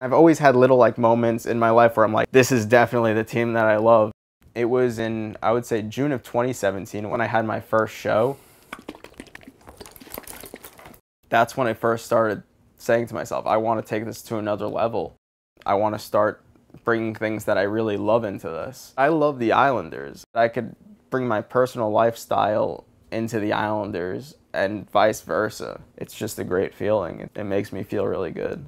I've always had little like moments in my life where I'm like, this is definitely the team that I love. It was in, I would say, June of 2017 when I had my first show. That's when I first started saying to myself, I want to take this to another level. I want to start bringing things that I really love into this. I love the Islanders. I could bring my personal lifestyle into the Islanders and vice versa. It's just a great feeling. It, makes me feel really good.